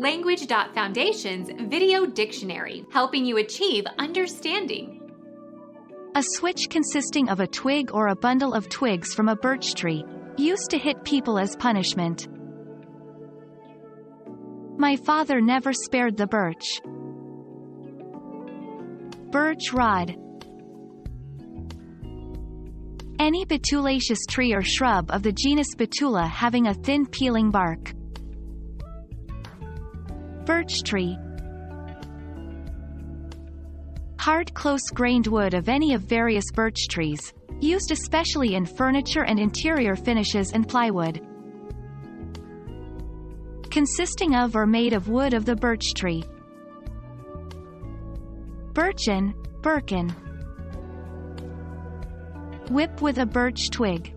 Language.Foundation's Video Dictionary, helping you achieve understanding. A switch consisting of a twig or a bundle of twigs from a birch tree, used to hit people as punishment. My father never spared the birch. Birch rod. Any betulaceous tree or shrub of the genus Betula having a thin peeling bark. Birch tree. Hard close-grained wood of any of various birch trees, used especially in furniture and interior finishes and plywood. Consisting of or made of wood of the birch tree. Birchen, Birken. Whip with a birch twig.